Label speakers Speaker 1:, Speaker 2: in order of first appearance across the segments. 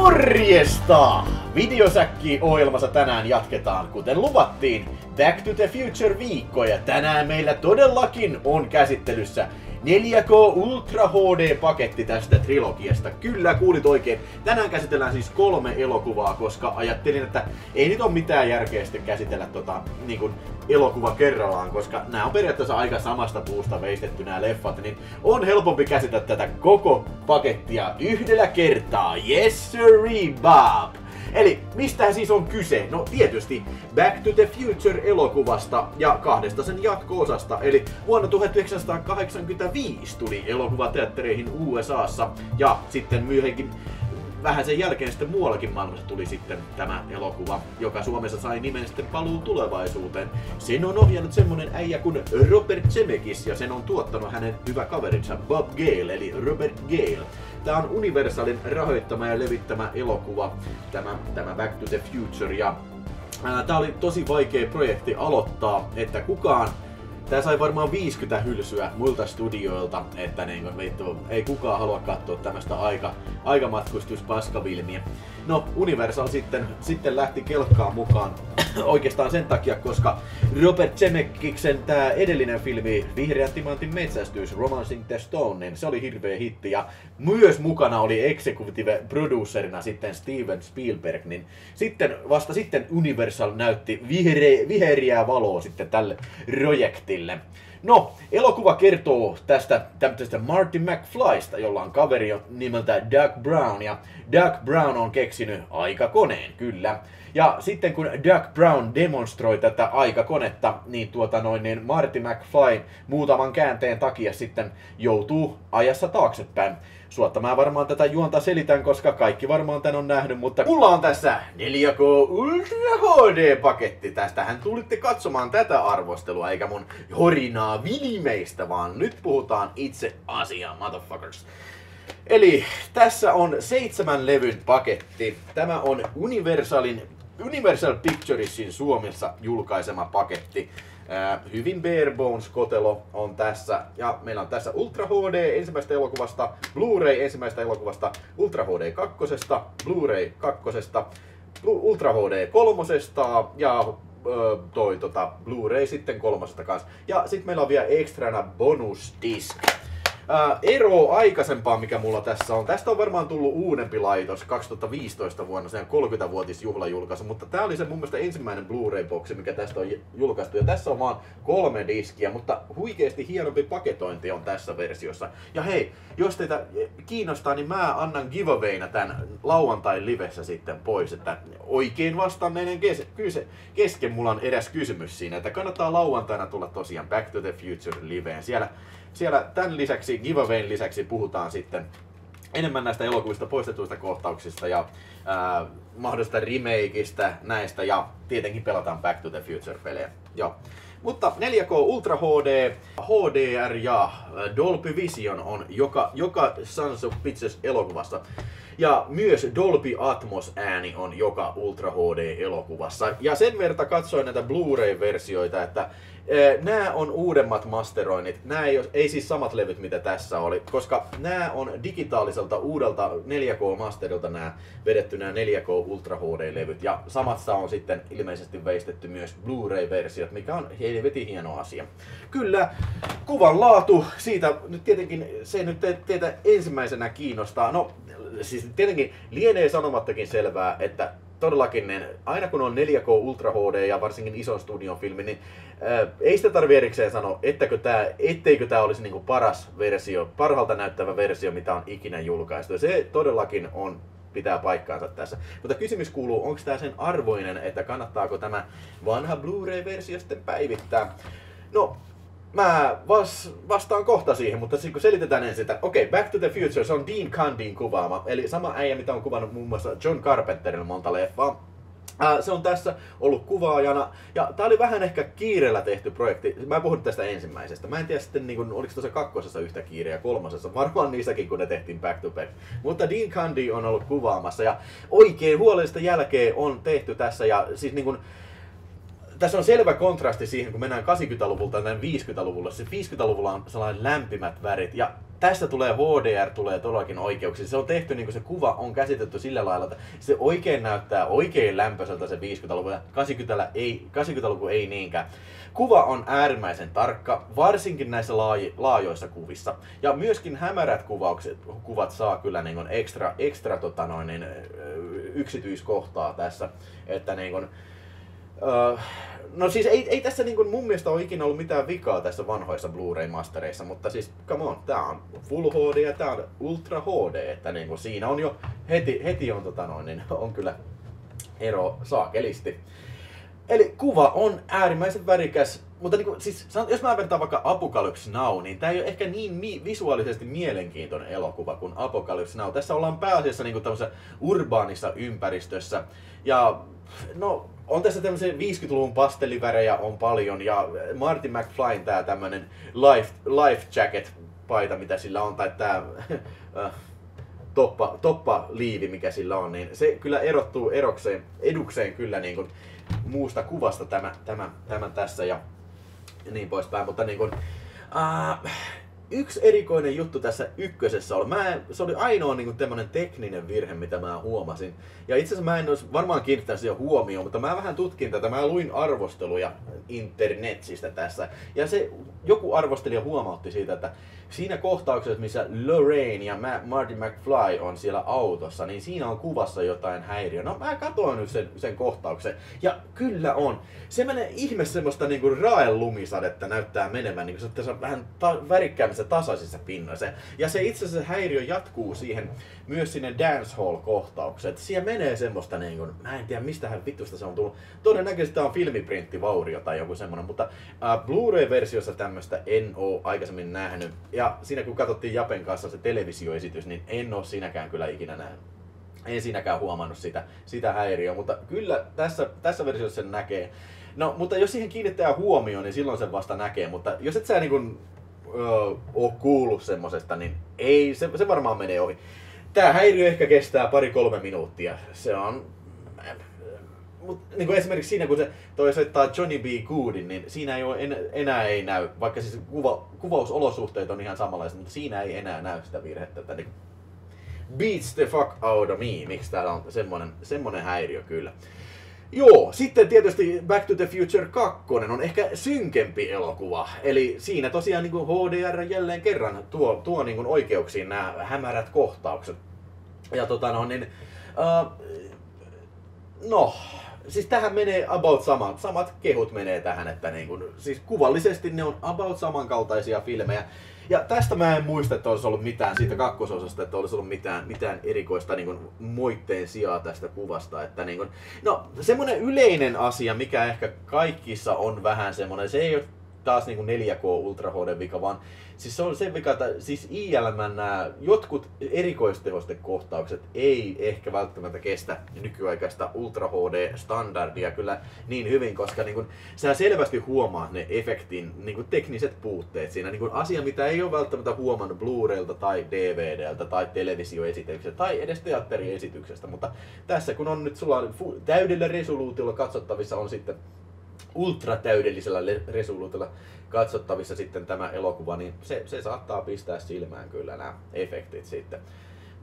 Speaker 1: Morjesta! Videosäkki-ohjelmassa tänään jatketaan, kuten luvattiin, Back to the Future viikko ja tänään meillä todellakin on käsittelyssä 4K Ultra HD-paketti tästä trilogiasta. Kyllä, kuulit oikein. Tänään käsitellään siis kolme elokuvaa, koska ajattelin, että ei nyt ole mitään järkeä sitten käsitellä tota, niin kuin elokuva kerrallaan, koska nämä on periaatteessa aika samasta puusta veistetty nämä leffat, niin on helpompi käsitellä tätä koko pakettia yhdellä kertaa. Yes sirree, Bob! Eli mistä siis on kyse? No tietysti Back to the Future-elokuvasta ja kahdesta sen jatko-osasta. Eli vuonna 1985 tuli elokuva teattereihin USAssa ja sitten myöhemmin vähän sen jälkeen sitten muuallakin maailmassa tuli sitten tämä elokuva, joka Suomessa sai nimen sitten Paluu tulevaisuuteen. Sen on ohjannut semmonen äijä kuin Robert Zemeckis ja sen on tuottanut hänen hyvä kaverinsa Bob Gale, eli Robert Gale. Tämä on Universalin rahoittama ja levittämä elokuva, tämä, tämä Back to the Future. Ja Tämä oli tosi vaikea projekti aloittaa, että kukaan Tää sai varmaan 50 hylsyä muilta studioilta, että niin ei kukaan halua katsoa tämmöstä aika, aikamatkustuspaskavilmiä. No, Universal sitten, sitten lähti kelkkaan mukaan oikeastaan sen takia, koska Robert Zemeckiksen tää edellinen filmi Vihreän timantin metsästys, Romancing the Stone, niin se oli hirveä hitti ja myös mukana oli executive producerina sitten Steven Spielberg, niin sitten, vasta sitten Universal näytti vihre, vihreää valoa sitten tälle projektille. No, elokuva kertoo tästä tämmöisestä Marty McFlysta, jolla on kaveri nimeltä Doug Brown. Ja Doug Brown on keksinyt aikakoneen, kyllä. Ja sitten kun Doug Brown demonstroi tätä aikakonetta, niin, tuota noin, niin Marty McFly muutaman käänteen takia sitten joutuu ajassa taaksepäin. Suotta mä varmaan tätä juonta selitän, koska kaikki varmaan tän on nähnyt, mutta mulla on tässä 4K Ultra HD-paketti. Tästähän tulitte katsomaan tätä arvostelua, eikä mun horinaa vilimeistä, vaan nyt puhutaan itse asiaa, motherfuckers. Eli tässä on seitsemän levyn paketti. Tämä on Universalin Universal Picturesin Suomessa julkaisema paketti. Hyvin bare bones kotelo on tässä. Ja meillä on tässä Ultra HD ensimmäistä elokuvasta, Blu-ray ensimmäistä elokuvasta, Ultra HD kakkosesta, Blu-ray kakkosesta, Ultra HD kolmosesta ja toi tota, Blu-ray sitten kolmosesta kanssa. Ja sitten meillä on vielä ekstrana bonus disc. Ää, ero aikaisempaan, mikä mulla tässä on. Tästä on varmaan tullut uudempi laitos 2015 vuonna, se on 30-vuotis juhlajulkaisu, mutta tää oli se mun mielestä ensimmäinen Blu-ray-boksi, mikä tästä on julkaistu. Ja tässä on vaan kolme diskiä, mutta huikeasti hienompi paketointi on tässä versiossa. Ja hei, jos teitä kiinnostaa, niin mä annan giveawayna tän lauantai livessä sitten pois, että oikein vastanneiden kes- kyse- kesken mulla on edes kysymys siinä, että kannattaa lauantaina tulla tosiaan Back to the Future liveen. Siellä siellä tämän lisäksi, giveawayn lisäksi puhutaan sitten enemmän näistä elokuvista poistetuista kohtauksista ja ää, mahdollisesta remakeista näistä ja tietenkin pelataan Back to the Future-pelejä. Joo. Mutta 4K Ultra HD, HDR ja Dolby Vision on joka, joka Sons of Pictures elokuvassa. Ja myös Dolby Atmos ääni on joka Ultra HD elokuvassa. Ja sen verta katsoin näitä Blu-ray-versioita, että Nämä on uudemmat masteroinnit. Nämä ei, ei siis samat levyt, mitä tässä oli, koska nämä on digitaaliselta uudelta 4K-masterilta nämä vedetty nämä 4K Ultra HD-levyt. Ja samassa on sitten ilmeisesti veistetty myös Blu-ray-versiot, mikä on helvetin hieno asia. Kyllä, kuvan laatu, siitä nyt tietenkin se nyt teitä ensimmäisenä kiinnostaa. No, siis tietenkin lienee sanomattakin selvää, että todellakin, niin aina kun on 4K Ultra HD ja varsinkin ison studion filmi, niin ää, ei sitä tarvi erikseen sanoa, ettäkö tää, etteikö tämä olisi niinku paras versio, parhaalta näyttävä versio, mitä on ikinä julkaistu. Se todellakin on pitää paikkaansa tässä. Mutta kysymys kuuluu, onko tämä sen arvoinen, että kannattaako tämä vanha Blu-ray-versio sitten päivittää? No, Mä vas, vastaan kohta siihen, mutta sitten kun selitetään ensin, että okei, okay, Back to the Future, se on Dean Cundin kuvaama, eli sama äijä, mitä on kuvannut muun muassa John Carpenterilla monta leffaa. Äh, se on tässä ollut kuvaajana, ja tää oli vähän ehkä kiireellä tehty projekti. Mä puhun tästä ensimmäisestä. Mä en tiedä sitten, niin kun, oliko tuossa kakkosessa yhtä kiireä ja kolmosessa. Varmaan niissäkin, kun ne tehtiin back to back. Mutta Dean Candy on ollut kuvaamassa, ja oikein huolellista jälkeen on tehty tässä, ja siis niin kun, tässä on selvä kontrasti siihen, kun mennään 80-luvulta tänne 50-luvulle. Se 50-luvulla on sellainen lämpimät värit. Ja tästä tulee HDR, tulee todellakin oikeuksia. Se on tehty, niin kuin se kuva on käsitetty sillä lailla, että se oikein näyttää oikein lämpöiseltä se 50-luvu. 80 ei, 80-luku ei niinkään. Kuva on äärimmäisen tarkka, varsinkin näissä laaji, laajoissa kuvissa. Ja myöskin hämärät kuvaukset, kuvat saa kyllä niin ekstra, ekstra tota noin, niin, yksityiskohtaa tässä. Että niin kuin, Uh, no siis ei, ei tässä niin kuin mun mielestä ole ikinä ollut mitään vikaa tässä vanhoissa Blu-ray-mastereissa, mutta siis come on, tää on Full HD ja tää on Ultra HD, että niin kuin siinä on jo heti, heti on, tota noin, niin on kyllä ero saakelisti. Eli kuva on äärimmäisen värikäs, mutta niin kuin, siis, jos mä vertaan vaikka Apocalypse Now, niin tämä ei ole ehkä niin mi- visuaalisesti mielenkiintoinen elokuva kuin Apocalypse Now. Tässä ollaan pääasiassa niin kuin urbaanissa ympäristössä. Ja no, on tässä tämmöisiä 50-luvun pastellivärejä on paljon ja Marty McFlyn tää tämmönen life, life jacket paita, mitä sillä on, tai tää äh, toppa, toppa liivi, mikä sillä on, niin se kyllä erottuu erokseen, edukseen kyllä niin kuin muusta kuvasta tämä, tämä, tämä tässä ja niin poispäin, mutta niin kuin, äh, yksi erikoinen juttu tässä ykkösessä oli, mä en, se oli ainoa niin tämmönen tekninen virhe, mitä mä huomasin. Ja itse asiassa mä en olisi varmaan kiinnittänyt siihen huomioon, mutta mä vähän tutkin tätä, mä luin arvosteluja internetsistä tässä. Ja se joku arvostelija huomautti siitä, että siinä kohtauksessa, missä Lorraine ja Marty McFly on siellä autossa, niin siinä on kuvassa jotain häiriöä. No mä katsoin nyt sen, sen kohtauksen, ja kyllä on. Se menee ihme semmoista niinku raen lumisadetta näyttää menevän, niin kuin se on vähän ta- värikkäämmissä tasaisissa pinnoissa. Ja se itse asiassa häiriö jatkuu siihen myös sinne dancehall-kohtaukseen. Siellä menee semmoista niin kuin, mä en tiedä mistähän vittusta se on tullut. Todennäköisesti tämä on filmiprinttivaurio tai joku semmoinen, mutta uh, Blu-ray-versiossa tämmöistä en oo aikaisemmin nähnyt. Ja siinä kun katsottiin Japen kanssa se televisioesitys, niin en oo siinäkään kyllä ikinä nähnyt. En siinäkään huomannut sitä, sitä häiriöä, mutta kyllä tässä, tässä versiossa sen näkee. No, mutta jos siihen kiinnittää huomioon, niin silloin sen vasta näkee, mutta jos et sä niin kuin, öö, oo kuullut semmosesta, niin ei, se, se varmaan menee ohi. Tää häiriö ehkä kestää pari-kolme minuuttia. Se on... Mut, niin kuin esimerkiksi siinä, kun se toi soittaa Johnny B. Goodin, niin siinä ei ole en, enää ei näy, vaikka siis kuva, kuvausolosuhteet on ihan samanlaiset, mutta siinä ei enää näy sitä virhettä. Että niin, beats the fuck out of me, miksi täällä on semmonen, semmonen häiriö kyllä. Joo, sitten tietysti Back to the Future 2 on ehkä synkempi elokuva. Eli siinä tosiaan niin kuin HDR jälleen kerran tuo, tuo niin kuin oikeuksiin nämä hämärät kohtaukset. Ja tota no, niin, uh, no, siis tähän menee about samat, samat kehut menee tähän, että niin kuin, siis kuvallisesti ne on about samankaltaisia filmejä. Ja tästä mä en muista, että olisi ollut mitään siitä kakkososasta, että olisi ollut mitään, mitään erikoista niin kuin, moitteen sijaa tästä kuvasta. Että, niin kuin, no, semmoinen yleinen asia, mikä ehkä kaikissa on vähän semmoinen, se ei ole taas niin kuin 4K Ultra HD vika, vaan Siis se on se vika, että siis ILM nämä jotkut erikoistehostekohtaukset ei ehkä välttämättä kestä nykyaikaista Ultra HD-standardia kyllä niin hyvin, koska niin kun, sä selvästi huomaat ne efektin niin kun, tekniset puutteet siinä. Niin kun, asia, mitä ei ole välttämättä huomannut Blu-raylta tai DVDltä tai televisioesityksestä tai edes teatteriesityksestä, mutta tässä kun on nyt sulla täydellä resoluutiolla katsottavissa on sitten ultra täydellisellä resoluutiolla katsottavissa sitten tämä elokuva, niin se, se saattaa pistää silmään kyllä nämä efektit sitten.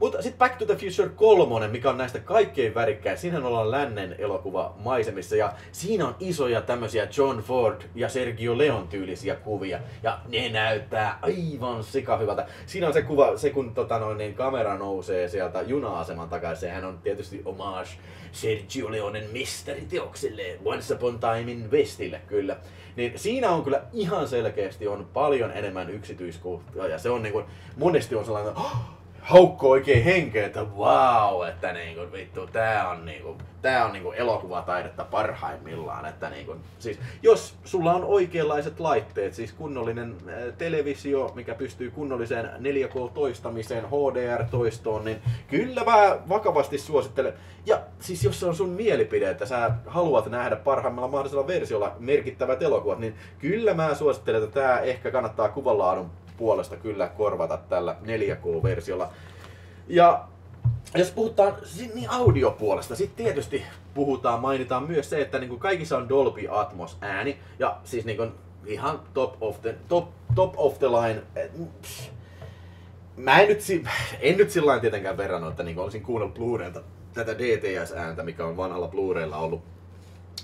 Speaker 1: Mutta sitten Back to the Future 3, mikä on näistä kaikkein värikkäin. Siinähän ollaan lännen elokuva maisemissa ja siinä on isoja tämmöisiä John Ford ja Sergio Leon tyylisiä kuvia. Ja ne näyttää aivan sikahyvältä. Siinä on se kuva, se kun tota noin, niin kamera nousee sieltä juna-aseman takaisin. Sehän on tietysti homage Sergio Leonen mestariteokselle Once Upon Time in Westille kyllä. Niin siinä on kyllä ihan selkeästi on paljon enemmän yksityiskohtia ja se on niin kuin, monesti on sellainen, oh, haukko oikein henkeä, että wow, että niinku, vittu, tää on, niinku, tää on niinku elokuvataidetta parhaimmillaan. Että niinku, siis, jos sulla on oikeanlaiset laitteet, siis kunnollinen äh, televisio, mikä pystyy kunnolliseen 4K-toistamiseen, HDR-toistoon, niin kyllä mä vakavasti suosittelen. Ja siis jos se on sun mielipide, että sä haluat nähdä parhaimmalla mahdollisella versiolla merkittävät elokuvat, niin kyllä mä suosittelen, että tää ehkä kannattaa kuvanlaadun puolesta kyllä korvata tällä 4K-versiolla. Ja jos puhutaan niin audiopuolesta, sitten tietysti puhutaan, mainitaan myös se, että niin kaikissa on Dolby Atmos ääni, ja siis niin ihan top of the, top, top of the line. Pff. Mä en nyt, en nyt sillä tietenkään verrannut, että niin olisin kuunnellut Blu-raylta tätä DTS-ääntä, mikä on vanhalla Blu-raylla ollut.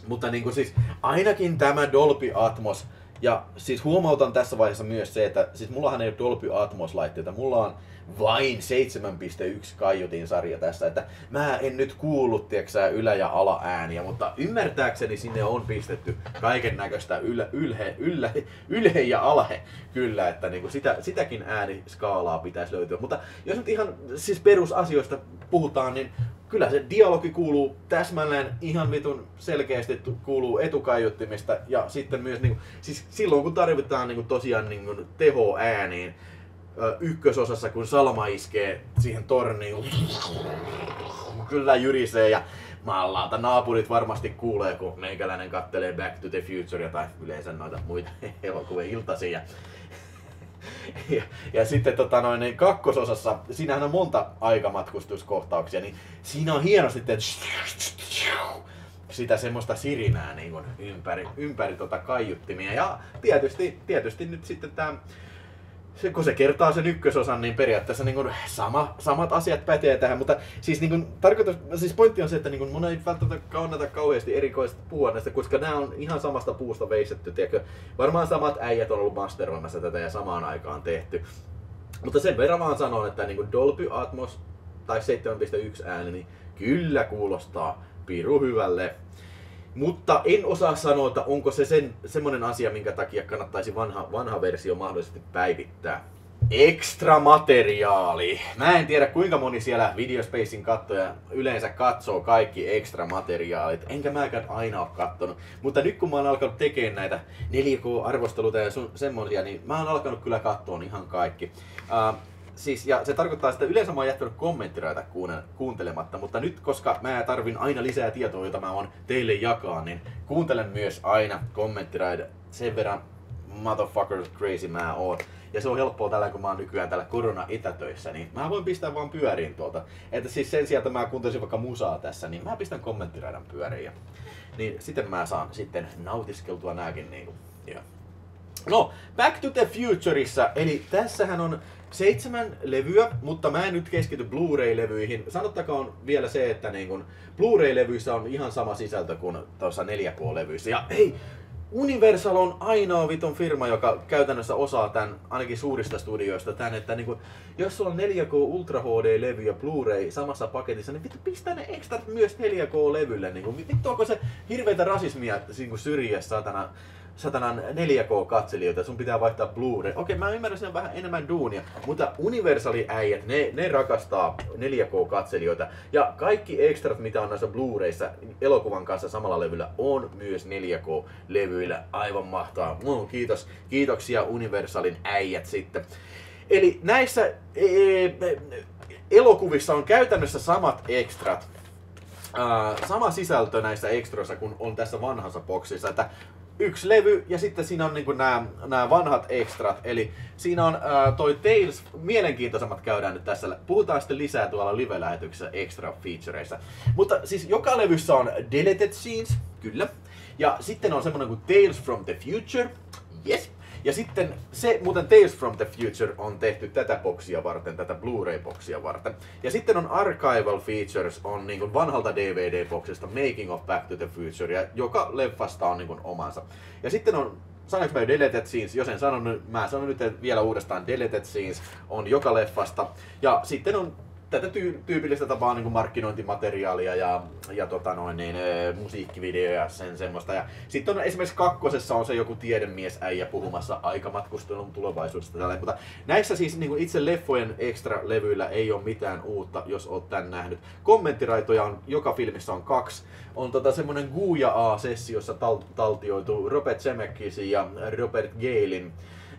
Speaker 1: Mutta niin kuin siis ainakin tämä Dolby Atmos, ja siis huomautan tässä vaiheessa myös se, että siis mullahan ei ole Dolby Atmos-laitteita, mulla on vain 7.1 kaiutin sarja tässä, että mä en nyt kuullut, tieksää, ylä- ja ala-ääniä, mutta ymmärtääkseni sinne on pistetty kaiken näköistä ylä, ylhe, ylä, ylhe ja alhe, kyllä, että niinku sitä, sitäkin ääniskaalaa pitäisi löytyä. Mutta jos nyt ihan siis perusasioista puhutaan, niin kyllä se dialogi kuuluu täsmälleen ihan vitun selkeästi kuuluu etukaiuttimista ja sitten myös niinku, siis silloin kun tarvitaan niinku tosiaan niinku teho ääniin, ykkösosassa, kun Salma iskee siihen torniin, kyllä jyrisee ja maalauta naapurit varmasti kuulee, kun meikäläinen kattelee Back to the Future tai yleensä noita muita elokuvia iltaisia. Ja sitten tota noin, niin kakkososassa, siinähän on monta aikamatkustuskohtauksia, niin siinä on hienosti että sitä semmoista sirinää niin kuin ympäri, ympäri tota kaiuttimia. Ja tietysti, tietysti nyt sitten tämä se, kun se kertaa sen ykkösosan, niin periaatteessa niin kuin sama, samat asiat pätee tähän, mutta siis, niin kuin, tarkoitus, siis pointti on se, että niin kuin, mun ei välttämättä kannata kauheasti erikoisesti puhua näistä, koska nämä on ihan samasta puusta veistetty, tiedätkö? Varmaan samat äijät on ollut masteroimassa tätä ja samaan aikaan tehty. Mutta sen verran vaan sanon, että niin kuin Dolby Atmos tai 7.1 ääni, niin kyllä kuulostaa piru hyvälle. Mutta en osaa sanoa, että onko se sen, semmoinen asia, minkä takia kannattaisi vanha, vanha versio mahdollisesti päivittää. Extra materiaali. Mä en tiedä kuinka moni siellä Videospacein kattoja yleensä katsoo kaikki extra materiaalit. Enkä mäkään aina ole kattonut. Mutta nyt kun mä oon alkanut tekemään näitä 4K-arvosteluita ja semmoisia, niin mä oon alkanut kyllä katsoa ihan kaikki. Uh, siis, ja se tarkoittaa, että yleensä mä oon jättänyt kommenttiraita kuuntelematta, mutta nyt koska mä tarvin aina lisää tietoa, jota mä oon teille jakaa, niin kuuntelen myös aina kommenttiraita sen verran motherfucker crazy mä oon. Ja se on helppoa tällä, kun mä oon nykyään täällä korona-etätöissä, niin mä voin pistää vaan pyöriin tuolta. Että siis sen sijaan, että mä kuuntelisin vaikka musaa tässä, niin mä pistän kommenttiraidan pyöriin. Niin sitten mä saan sitten nautiskeltua nääkin niinku. No, Back to the Futureissa, eli tässähän on seitsemän levyä, mutta mä en nyt keskity Blu-ray-levyihin. Sanottakoon vielä se, että niin kun Blu-ray-levyissä on ihan sama sisältö kuin tuossa 4K-levyissä. Ja hei, Universal on ainoa viton firma, joka käytännössä osaa tämän, ainakin suurista studioista, tämän, että niin kun, jos sulla on 4K Ultra HD-levy ja Blu-ray samassa paketissa, niin vittu pistää ne extrat myös 4K-levylle. Niin kun, vittu onko se hirveitä rasismia niin syrjiä satana satanan 4K-katselijoita, sun pitää vaihtaa Blu-ray. Okei, mä ymmärrän, on vähän enemmän duunia, mutta Universali-äijät, ne, ne rakastaa 4K-katselijoita. Ja kaikki ekstrat, mitä on näissä Blu-rayissa elokuvan kanssa samalla levyllä, on myös 4K-levyillä. Aivan mahtavaa. Mm, kiitos, kiitoksia Universalin äijät sitten. Eli näissä e, e, elokuvissa on käytännössä samat ekstrat, sama sisältö näissä ekstroissa kuin on tässä vanhassa boksissa, että yksi levy ja sitten siinä on niinku nämä, nämä vanhat extrat. Eli siinä on ää, toi Tales, mielenkiintoisemmat käydään nyt tässä. Puhutaan sitten lisää tuolla live-lähetyksessä extra featureissa. Mutta siis joka levyssä on deleted scenes, kyllä. Ja sitten on semmonen kuin Tales from the Future, yes. Ja sitten se, muuten Tales from the Future on tehty tätä boksia varten, tätä Blu-ray-boksia varten. Ja sitten on Archival Features, on niin vanhalta DVD-boksista Making of Back to the Future, ja joka leffasta on niin omansa. Ja sitten on Sanoinko mä Deleted Scenes? Jos en sanonut, mä sanon nyt vielä uudestaan Deleted Scenes on joka leffasta. Ja sitten on tätä tyy- tyypillistä tapaa niin kuin markkinointimateriaalia ja, ja tota noin, niin, e, musiikkivideoja ja sen semmoista. Ja sitten on esimerkiksi kakkosessa on se joku tiedemies äijä puhumassa aikamatkustelun tulevaisuudesta. Tällä. Mutta näissä siis niin kuin itse leffojen extra-levyillä ei ole mitään uutta, jos oot tän nähnyt. Kommenttiraitoja on, joka filmissä on kaksi. On tota semmonen Guuja A-sessio, jossa tal- taltioitu Robert Zemeckis ja Robert Galein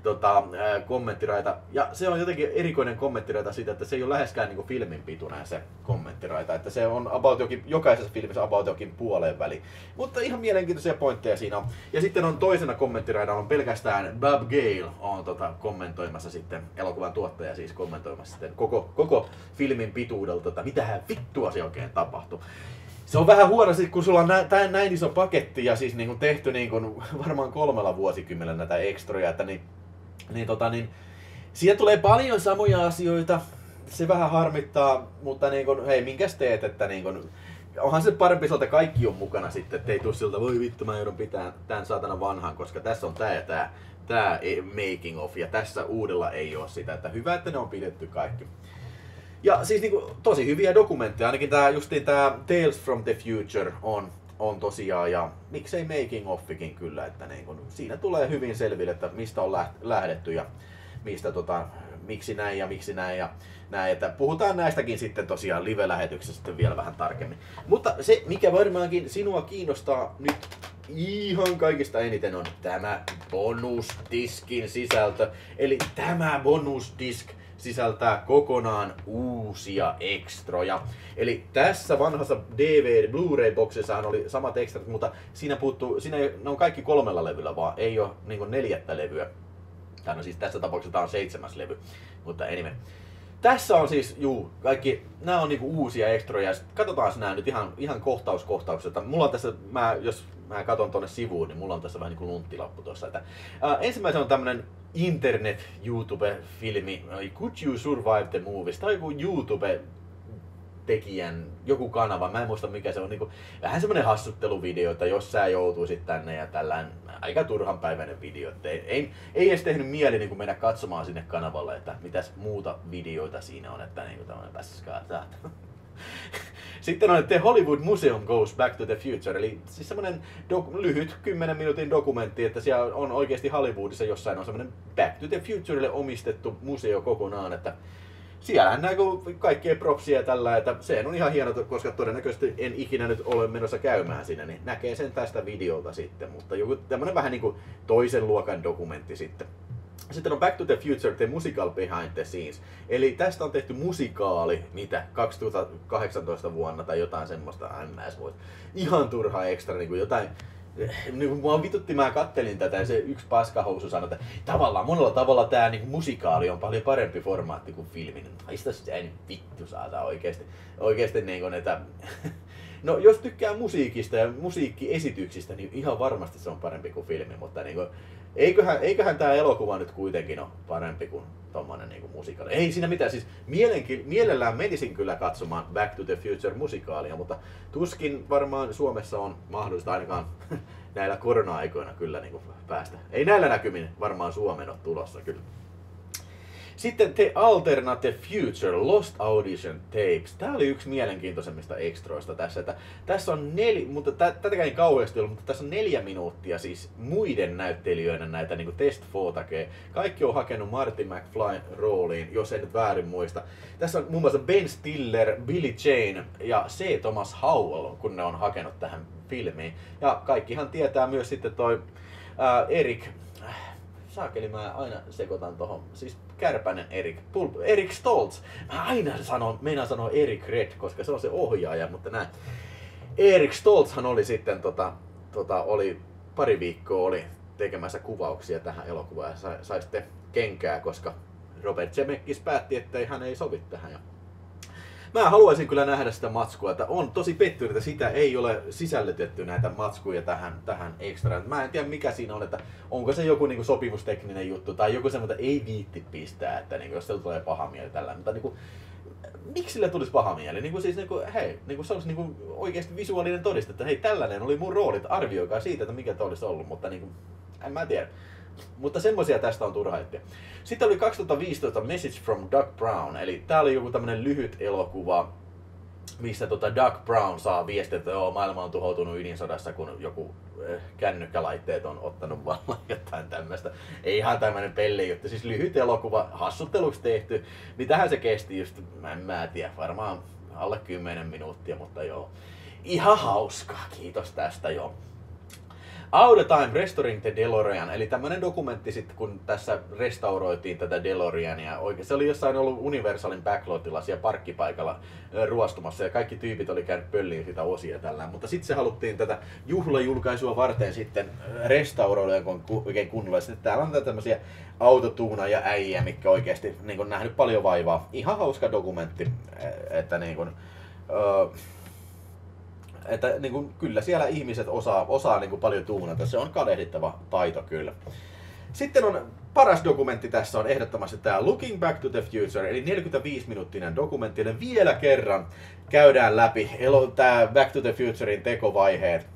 Speaker 1: tota, kommenttiraita. Ja se on jotenkin erikoinen kommenttiraita siitä, että se ei ole läheskään niin filmin pituinen se kommenttiraita. Että se on about jokin, jokaisessa filmissä about jokin puoleen väliin. Mutta ihan mielenkiintoisia pointteja siinä on. Ja sitten on toisena kommenttiraidalla on pelkästään Bob Gale on tota, kommentoimassa sitten, elokuvan tuottaja siis kommentoimassa sitten koko, koko filmin pituudelta, että mitähän vittua se oikein tapahtui se on vähän huono, kun sulla on näin, näin iso paketti ja siis niin kuin tehty niin kuin varmaan kolmella vuosikymmenellä näitä ekstroja, että niin, niin, tota, niin siihen tulee paljon samoja asioita. Se vähän harmittaa, mutta niin kuin, hei, minkäs teet, että niin kuin, onhan se parempi että kaikki on mukana sitten, ettei tule siltä, voi vittu mä joudun pitää tämän saatana vanhan, koska tässä on tää ja tää, tää making of ja tässä uudella ei ole sitä, että hyvä, että ne on pidetty kaikki. Ja siis niinku, tosi hyviä dokumentteja, ainakin tää, justiin tää Tales from the Future on, on tosiaan, ja miksei making offikin kyllä, että niinku, siinä tulee hyvin selville, että mistä on lähdetty ja mistä tota, miksi näin ja miksi näin ja näin, että puhutaan näistäkin sitten tosiaan live-lähetyksessä sitten vielä vähän tarkemmin. Mutta se, mikä varmaankin sinua kiinnostaa nyt ihan kaikista eniten on tämä bonusdiskin sisältö. Eli tämä bonusdisk sisältää kokonaan uusia ekstroja. Eli tässä vanhassa DVD Blu-ray-boksissa oli samat ekstrat, mutta siinä puuttuu, siinä ne on kaikki kolmella levyllä vaan, ei ole niin neljättä levyä. Tai no siis tässä tapauksessa tämä on seitsemäs levy, mutta anyway. Tässä on siis, juu, kaikki, nämä on niinku uusia ekstroja. Katsotaan nämä nyt ihan, ihan kohtaus kohtauksesta. Mulla on tässä, mä, jos mä katson tuonne sivuun, niin mulla on tässä vähän niinku lunttilappu tuossa. Että, ää, ensimmäisen on tämmönen internet YouTube-filmi, Could You Survive the Movies? Tai joku YouTube tekijän, joku kanava, mä en muista mikä se on, niin kuin, vähän semmoinen hassutteluvideo, että jos sä joutuisit tänne ja tällään aika turhan päiväinen video, että ei, ei, ei edes tehnyt mieli niin kuin mennä katsomaan sinne kanavalle, että mitäs muuta videoita siinä on, että niin kuin tämmöinen päskaa Sitten on The Hollywood Museum Goes Back to the Future, eli siis semmoinen do- lyhyt 10 minuutin dokumentti, että siellä on oikeasti Hollywoodissa jossain on semmoinen Back to the Futurelle omistettu museo kokonaan, että siellähän näkyy kaikkea propsia tällä, että se on ihan hieno, koska todennäköisesti en ikinä nyt ole menossa käymään sinne, niin näkee sen tästä videolta sitten, mutta joku tämmönen vähän niin kuin toisen luokan dokumentti sitten. Sitten on Back to the Future, The Musical Behind the Scenes. Eli tästä on tehty musikaali, mitä, 2018 vuonna tai jotain semmoista, ns. Voit. Ihan turha ekstra, niin kuin jotain, niin mua vitutti, mä kattelin tätä ja se yksi paskahousu sanoi, että tavallaan monella tavalla tämä niin musikaali on paljon parempi formaatti kuin filmi. Haista sitä nyt vittu saata oikeesti. Oikeesti niin kuin, että No jos tykkää musiikista ja musiikkiesityksistä, niin ihan varmasti se on parempi kuin filmi, mutta niin kuin, eiköhän, eiköhän tämä elokuva nyt kuitenkin ole parempi kuin tommonen niin musikaali. Ei siinä mitään, siis mielenki, mielellään menisin kyllä katsomaan Back to the Future musikaalia, mutta tuskin varmaan Suomessa on mahdollista ainakaan näillä korona-aikoina kyllä niin kuin päästä. Ei näillä näkymin varmaan Suomen ole tulossa kyllä. Sitten The Alternate Future Lost Audition Tapes. Tämä oli yksi mielenkiintoisemmista ekstroista tässä. Että tässä on neli, mutta tätäkään ei kauheasti ollut, mutta tässä on neljä minuuttia siis muiden näyttelijöiden näitä niin test fotakeja. Kaikki on hakenut Marty McFlyn rooliin, jos en nyt väärin muista. Tässä on muun muassa Ben Stiller, Billy Jane ja C. Thomas Howell, kun ne on hakenut tähän filmiin. Ja kaikkihan tietää myös sitten toi Erik saakeli mä aina sekoitan tohon, siis Kärpänen Erik, Pul- Erik Stoltz. Mä aina sanon, meinaan sanoa Erik Red, koska se on se ohjaaja, mutta näin. Erik Stoltzhan oli sitten tota, tota, oli pari viikkoa oli tekemässä kuvauksia tähän elokuvaan ja sai, sai sitten kenkää, koska Robert Zemeckis päätti, että hän ei sovi tähän. Ja mä haluaisin kyllä nähdä sitä matskua, että on tosi pettynyt, että sitä ei ole sisällytetty näitä matskuja tähän, tähän extra. Mä en tiedä mikä siinä on, että onko se joku niin kuin sopimustekninen juttu tai joku semmoinen, että ei viitti pistää, että niin kuin, jos se tulee paha mieli tällä. Mutta niin kuin, miksi sille tulisi paha mieli? Niin kuin siis, niin kuin, hei, niin kuin se olisi niin kuin oikeasti visuaalinen todiste, että hei, tällainen oli mun rooli, arvioikaa siitä, että mikä tämä olisi ollut, mutta niin kuin, en mä tiedä. Mutta semmoisia tästä on turha etsiä. Sitten oli 2015 Message from Doug Brown, eli tää oli joku tämmönen lyhyt elokuva, missä tota Doug Brown saa viestiä, että joo, maailma on tuhoutunut ydinsodassa, kun joku äh, kännykkälaitteet on ottanut vallan jotain tämmöistä. Ei ihan tämmönen pelle juttu, siis lyhyt elokuva, hassutteluksi tehty. Mitähän se kesti just, mä en mä tiedä, varmaan alle 10 minuuttia, mutta joo. Ihan hauskaa, kiitos tästä joo. All the Time Restoring the DeLorean, eli tämmönen dokumentti sitten, kun tässä restauroitiin tätä DeLoreania. Oikein, se oli jossain ollut Universalin backlotilla siellä parkkipaikalla ruostumassa ja kaikki tyypit oli käynyt pölliin sitä osia tällä. Mutta sitten se haluttiin tätä juhlajulkaisua varten sitten restauroida oikein kunnolla. Sitten täällä on tämmöisiä autotuuna ja äijä, mikä oikeasti niin kuin, nähnyt paljon vaivaa. Ihan hauska dokumentti, että niin kuin, öö, että niin kuin, kyllä siellä ihmiset osaa, osaa niin kuin paljon tuunata. Se on kadehdittava taito kyllä. Sitten on paras dokumentti tässä on ehdottomasti tämä Looking Back to the Future, eli 45-minuuttinen dokumentti, vielä kerran käydään läpi tämä Back to the Futurein tekovaiheet,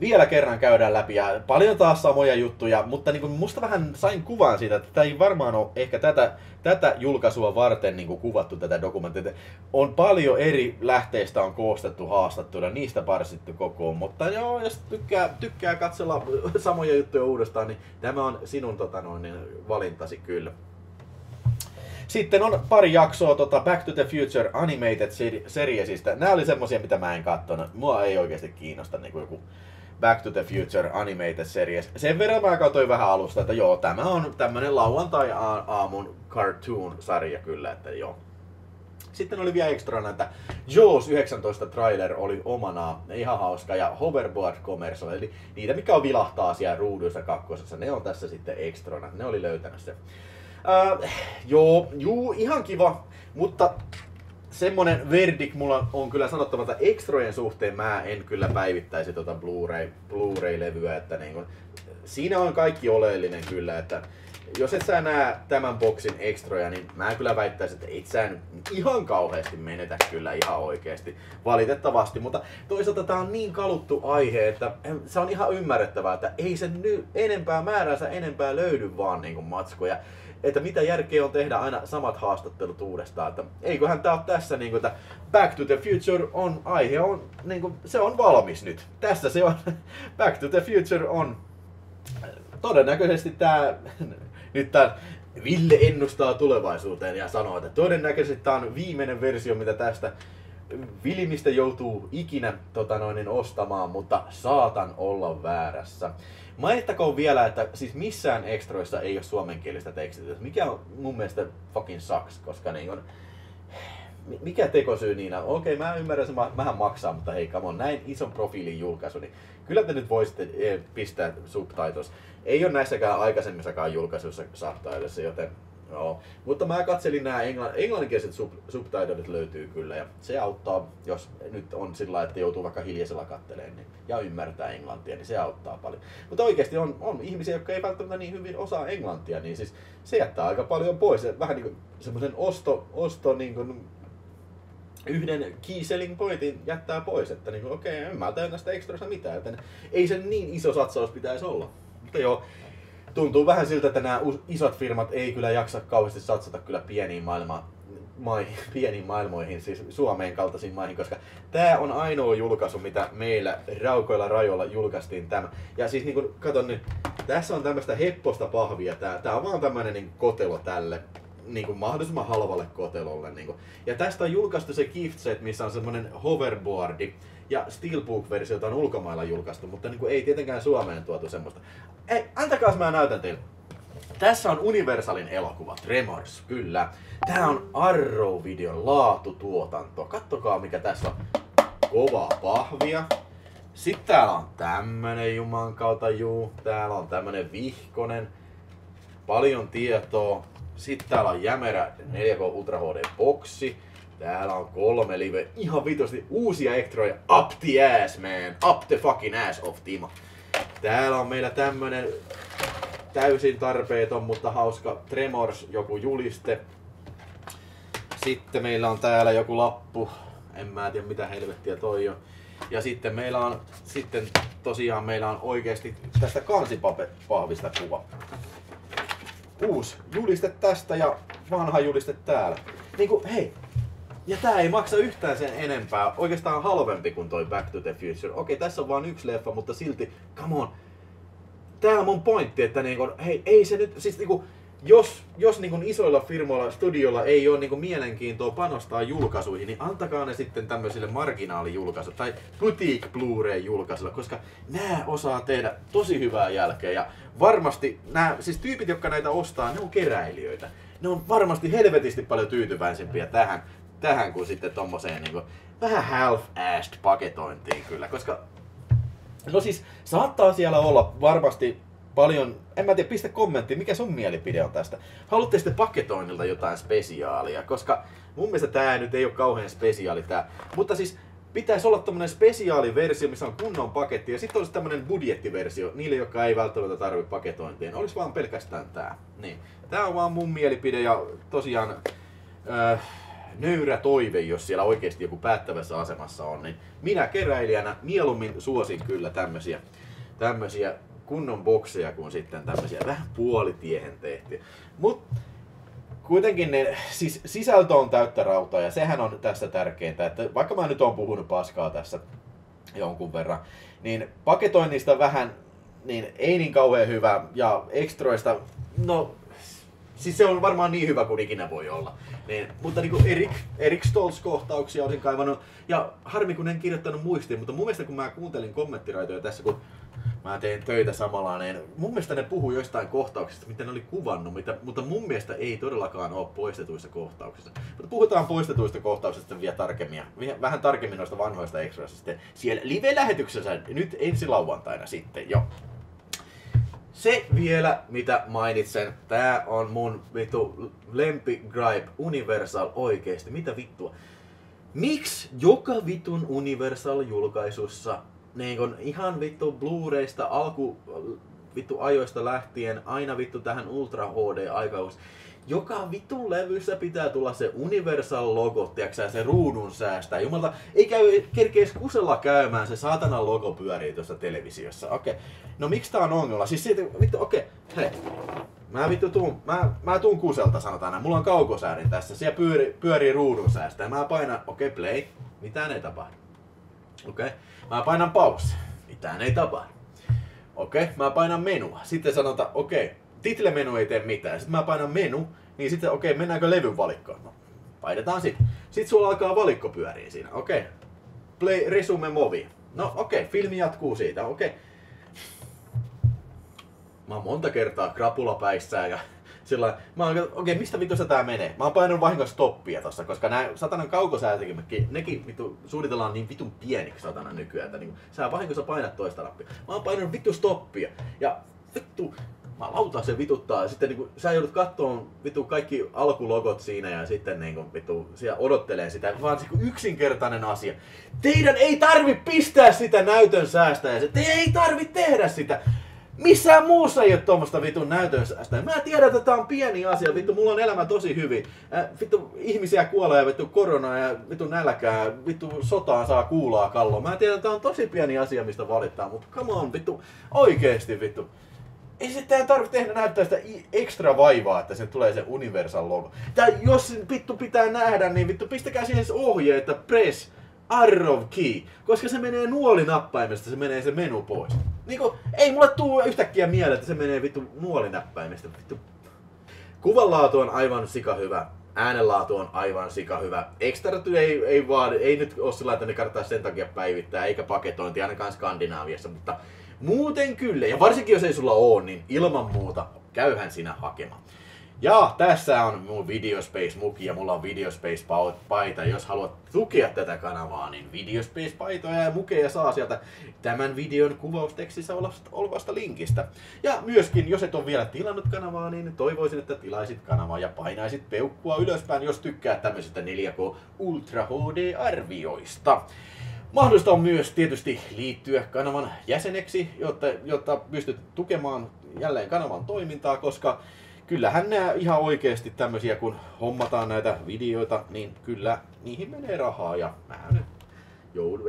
Speaker 1: vielä kerran käydään läpi ja paljon taas samoja juttuja, mutta niin kuin musta vähän sain kuvan siitä, että tämä ei varmaan ole ehkä tätä, tätä julkaisua varten niin kuin kuvattu tätä dokumenttia. On paljon eri lähteistä on koostettu haastattuja, niistä parsittu kokoon, mutta joo, jos tykkää, tykkää katsella samoja juttuja uudestaan, niin tämä on sinun tota noin, niin valintasi kyllä. Sitten on pari jaksoa tota Back to the Future Animated Seriesistä. Nämä oli semmosia, mitä mä en katsonut. Mua ei oikeasti kiinnosta niin kuin joku Back to the Future Animated Series. Sen verran mä katsoin vähän alusta, että joo, tämä on tämmönen lauantai-aamun cartoon-sarja kyllä, että joo. Sitten oli vielä ekstrana, että Jaws 19 trailer oli omana ihan hauska ja hoverboard commercial, eli niitä mikä on vilahtaa siellä ruuduissa kakkosessa, ne on tässä sitten ekstrana, ne oli löytänyt se. Uh, joo, juu, ihan kiva, mutta semmonen verdict mulla on kyllä sanottava, että ekstrojen suhteen mä en kyllä päivittäisi tota Blu-ray, Blu-ray-levyä, että niin kun, siinä on kaikki oleellinen kyllä, että jos et sä näe tämän boksin ekstroja, niin mä kyllä väittäisin, että et sä ihan kauheasti menetä kyllä ihan oikeasti, valitettavasti. Mutta toisaalta tää on niin kaluttu aihe, että se on ihan ymmärrettävää, että ei se nyt enempää määränsä enempää löydy vaan niin matskuja että mitä järkeä on tehdä aina samat haastattelut uudestaan. Että eiköhän tää ole tässä, niin kuin, että Back to the Future on aihe, on, niin kuin, se on valmis nyt. Tässä se on, Back to the Future on todennäköisesti tämä, nyt tää Ville ennustaa tulevaisuuteen ja sanoo, että todennäköisesti tämä on viimeinen versio, mitä tästä Vilimistä joutuu ikinä tota noin, ostamaan, mutta saatan olla väärässä. Mainittakoon vielä, että siis missään ekstroissa ei ole suomenkielistä tekstitystä, mikä on mun mielestä fucking sucks, koska niin on, mikä tekosyy niin on? Okei, mä ymmärrän, että vähän maksaa, mutta hei, come on, näin ison profiilin julkaisu, niin kyllä te nyt voisitte eh, pistää subtitles. Ei ole näissäkään aikaisemmissakaan julkaisuissa subtitles, joten Joo, mutta mä katselin nämä englann, englanninkieliset sub, subtitlet löytyy kyllä ja se auttaa, jos nyt on sillä että joutuu vaikka hiljaisella katteleen niin, ja ymmärtää englantia, niin se auttaa paljon. Mutta oikeasti on, on ihmisiä, jotka ei välttämättä niin hyvin osaa englantia, niin siis se jättää aika paljon pois. Vähän niin kuin semmoisen osto, osto niin kuin yhden key selling pointin jättää pois, että niin okei, okay, en mä tästä ekstrasta mitään, että ei sen niin iso satsaus pitäisi olla. Mutta joo, tuntuu vähän siltä, että nämä isot firmat ei kyllä jaksa kauheasti satsata kyllä pieniin maailmaan maihin, pieniin maailmoihin, siis Suomeen kaltaisiin maihin, koska tämä on ainoa julkaisu, mitä meillä raukoilla rajoilla julkaistiin tämä. Ja siis niin kuin, katon nyt, tässä on tämmöistä hepposta pahvia, tää, tää on vaan tämmöinen niin kotelo tälle, niin kuin mahdollisimman halvalle kotelolle. Niin kuin. Ja tästä on julkaistu se gift set, missä on semmoinen hoverboardi, ja Steelbook-versiota on ulkomailla julkaistu, mutta niin kuin ei tietenkään Suomeen tuotu semmoista. Ei, antakaa mä näytän teille. Tässä on Universalin elokuva, Tremors, kyllä. Tää on Arrow-videon laatutuotanto. Kattokaa mikä tässä on. Kovaa pahvia. Sitten täällä on tämmönen juman kautta juu. Täällä on tämmönen vihkonen. Paljon tietoa. Sitten täällä on jämerä 4K Ultra HD boksi. Täällä on kolme live, ihan vitosti uusia ektroja. Up the ass man, up the fucking ass of Timo. Täällä on meillä tämmönen täysin tarpeeton, mutta hauska Tremors, joku juliste. Sitten meillä on täällä joku lappu. En mä tiedä mitä helvettiä toi on. Ja sitten meillä on, sitten tosiaan meillä on oikeasti tästä kansipahvista kuva. Uusi juliste tästä ja vanha juliste täällä. Niinku, hei, ja tää ei maksa yhtään sen enempää. Oikeastaan halvempi kuin toi Back to the Future. Okei, tässä on vain yksi leffa, mutta silti, come on. Tää on mun pointti, että niinku, hei, ei se nyt, siis niinku, jos, jos niin kuin isoilla firmoilla, studioilla ei ole niin kuin mielenkiintoa panostaa julkaisuihin, niin antakaa ne sitten tämmöisille marginaalijulkaisuille tai boutique Blu-ray julkaisuille, koska nämä osaa tehdä tosi hyvää jälkeä. Ja varmasti nämä, siis tyypit, jotka näitä ostaa, ne on keräilijöitä. Ne on varmasti helvetisti paljon tyytyväisempiä tähän, tähän kuin sitten tommoseen niin kuin, vähän half-assed paketointiin kyllä, koska No siis saattaa siellä olla varmasti paljon, en mä tiedä, pistä kommentti, mikä sun mielipide on tästä. Haluatte sitten paketoinnilta jotain spesiaalia, koska mun mielestä tää nyt ei ole kauhean spesiaali tää. Mutta siis pitäisi olla tämmönen spesiaaliversio, missä on kunnon paketti, ja sitten olisi tämmönen budjettiversio niille, jotka ei välttämättä tarvi paketointia. Olisi vaan pelkästään tää. Niin. Tää on vaan mun mielipide, ja tosiaan äh, nöyrä toive, jos siellä oikeasti joku päättävässä asemassa on, niin minä keräilijänä mieluummin suosin kyllä tämmöisiä, tämmöisiä kunnon bokseja kuin sitten tämmöisiä vähän puolitiehen tehtyjä. Mut kuitenkin ne, siis sisältö on täyttä rautaa ja sehän on tässä tärkeintä, että vaikka mä nyt oon puhunut paskaa tässä jonkun verran, niin paketoinnista vähän, niin ei niin kauhean hyvä ja ekstroista, no siis se on varmaan niin hyvä kuin ikinä voi olla. Niin, mutta niin kuin Erik, Erik Stolz-kohtauksia olisin kaivannut. Ja harmi kun en kirjoittanut muistiin, mutta mun mielestä kun mä kuuntelin kommenttiraitoja tässä, kun mä teen töitä samalla, niin mun mielestä ne puhuu joistain kohtauksista, mitä ne oli kuvannut, mitä, mutta mun mielestä ei todellakaan ole poistetuissa kohtauksissa. Mutta puhutaan poistetuista kohtauksista vielä tarkemmin, vähän tarkemmin noista vanhoista extrasista siellä live-lähetyksessä nyt ensi lauantaina sitten jo. Se vielä, mitä mainitsen, tää on mun vitu lempi gripe Universal oikeesti. Mitä vittua? Miksi joka vitun Universal julkaisussa niin kun ihan vittu Blu-raysta alku vittu ajoista lähtien aina vittu tähän Ultra HD aikaus joka vitun levyssä pitää tulla se Universal logo, tiiäksä, se ruudun säästä. Jumalta, ei käy kerkees kusella käymään, se saatana logo pyörii tuossa televisiossa. Okei. Okay. No miksi tää on ongelma? Siis siitä, vittu, okei, okay. hei. Mä vittu tuun, mä, mä tuun kuselta sanotaan näin. Mulla on kaukosäädin tässä, siellä pyöri, pyörii ruudun säästä. Mä painan, okei, okay, play. Mitään ei tapahdu. Okei. Okay. Mä painan pause. Mitään ei tapahdu. Okei, okay. mä painan menua. Sitten sanotaan, okei, okay titlemenu ei tee mitään. Sitten mä painan menu, niin sitten okei, okay, mennäänkö levyn valikkoon? No, painetaan sitten. Sitten sulla alkaa valikko pyöriä siinä. Okei. Okay. Play resume movi. No okei, okay, filmi jatkuu siitä. Okei. Okay. Mä oon monta kertaa krapulapäissään ja sillä mä oon, okei, okay, mistä vitusta tää menee? Mä oon painanut vahingossa stoppia tossa, koska nää satanan kaukosäätikin, nekin vittu suunnitellaan niin vitun pieniksi satana nykyään, että niin, sä vahingossa painat toista nappia. Mä oon painanut vittu stoppia. Ja vittu, lauta se vituttaa. Sitten niin sä joudut kattoon vittu kaikki alkulogot siinä ja sitten niin kuin, vittu, siellä odottelee sitä. Vaan se yksinkertainen asia. Teidän ei tarvi pistää sitä näytön säästä ja te ei tarvi tehdä sitä. Missään muussa ei ole tuommoista vitun näytön säästä. Mä tiedän, että tää on pieni asia. Vittu, mulla on elämä tosi hyvin. Äh, vittu, ihmisiä kuolee vittu koronaa ja vittu nälkää. Vittu, sotaan saa kuulaa kalloa. Mä tiedän, että tää on tosi pieni asia, mistä valittaa. Mutta come on, vittu, oikeesti vittu ei sitten tarvitse tehdä näyttää sitä ekstra vaivaa, että se tulee se Universal logo. Tai jos vittu pitää nähdä, niin vittu pistäkää siihen se ohje, että press arrow key, koska se menee nuolinappaimesta, se menee se menu pois. Niinku, ei mulle tuu yhtäkkiä mieleen, että se menee vittu nuolinäppäimestä. Vittu. Kuvanlaatu on aivan sika hyvä. Äänenlaatu on aivan sika hyvä. Extra ei, ei, vaan, ei nyt ole sillä että ne kannattaa sen takia päivittää, eikä paketointi ainakaan Skandinaaviassa, mutta Muuten kyllä, ja varsinkin jos ei sulla oo, niin ilman muuta käyhän sinä hakemaan. Ja tässä on mun Videospace-muki ja mulla on Videospace-paita. Jos haluat tukea tätä kanavaa, niin Videospace-paitoja ja mukeja saa sieltä tämän videon kuvaustekstissä olevasta linkistä. Ja myöskin, jos et ole vielä tilannut kanavaa, niin toivoisin, että tilaisit kanavaa ja painaisit peukkua ylöspäin, jos tykkää tämmöisistä 4K Ultra HD-arvioista. Mahdollista on myös tietysti liittyä kanavan jäseneksi, jotta, jotta pystyt tukemaan jälleen kanavan toimintaa, koska kyllähän nämä ihan oikeasti tämmöisiä, kun hommataan näitä videoita, niin kyllä niihin menee rahaa ja mä nyt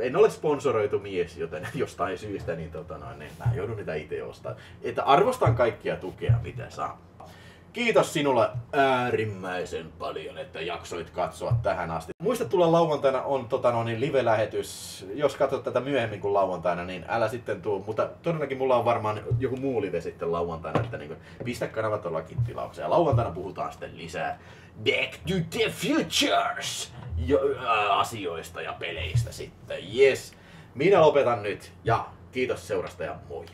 Speaker 1: en ole sponsoroitu mies, joten jostain syystä niin, tota noin, niin mä joudun niitä itse ostamaan. Että arvostan kaikkia tukea, mitä saa. Kiitos sinulle äärimmäisen paljon, että jaksoit katsoa tähän asti. Muista tulla lauantaina on tota, no, niin live-lähetys. Jos katsot tätä myöhemmin kuin lauantaina, niin älä sitten tuu. Mutta todellakin mulla on varmaan joku muu live sitten lauantaina, että niin pistä kanavat todellakin tilaukseen. Ja lauantaina puhutaan sitten lisää Back to the Futures jo, ää, asioista ja peleistä sitten. Yes. Minä lopetan nyt ja kiitos seurasta ja moi.